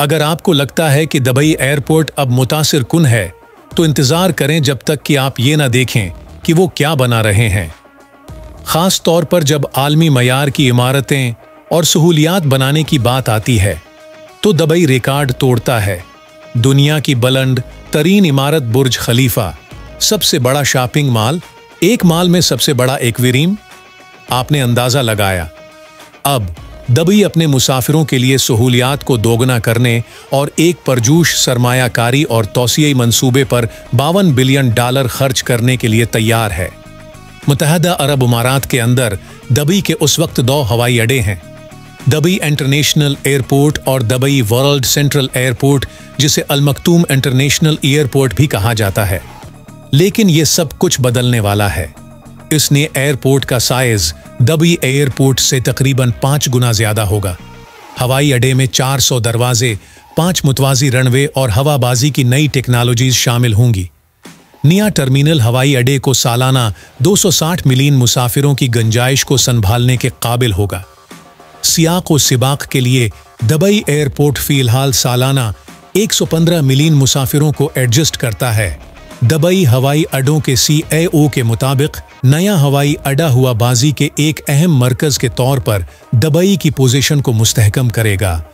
अगर आपको लगता है कि दबई एयरपोर्ट अब मुतासर कन है तो इंतज़ार करें जब तक कि आप ये ना देखें कि वो क्या बना रहे हैं। खास तौर पर जब आलमी मैार की इमारतें और सहूलियात बनाने की बात आती है तो दबई रिकॉर्ड तोड़ता है। दुनिया की बुलंद, तरीन इमारत बुर्ज खलीफा, सबसे बड़ा शॉपिंग मॉल, एक माल में सबसे बड़ा एक्वेरियम आपने अंदाज़ा लगाया। अब दबई अपने मुसाफिरों के लिए सहूलियात को दोगुना करने और एक परजूश सरमायाकारी और तोसियाई मंसूबे पर बावन बिलियन डॉलर खर्च करने के लिए तैयार है। मुतहदा अरब इमारात के अंदर दबई के उस वक्त दो हवाई अड्डे हैं दबई इंटरनेशनल एयरपोर्ट और दबई वर्ल्ड सेंट्रल एयरपोर्ट, जिसे अलमकतूम इंटरनेशनल एयरपोर्ट भी कहा जाता है। लेकिन ये सब कुछ बदलने वाला है। इसने एयरपोर्ट का साइज़ दबी एयरपोर्ट से तकरीबन पाँच गुना ज़्यादा होगा। हवाई अड्डे में 400 दरवाजे, पाँच मुतवाजी रनवे और हवाबाजी की नई टेक्नोलॉजीज़ शामिल होंगी। निया टर्मिनल हवाई अड्डे को सालाना 260 मिलियन मुसाफिरों की गंजाइश को संभालने के काबिल होगा। सियाक व सिबाक के लिए दबई एयरपोर्ट फ़िलहाल सालाना 115 मिलियन मुसाफिरों को एडजस्ट करता है। दबई हवाई अड्डों के सीएओ के मुताबिक, नया हवाई अड्डा हुआ बाजी के एक अहम मरकज के तौर पर दबई की पोजीशन को मुस्तहकम करेगा।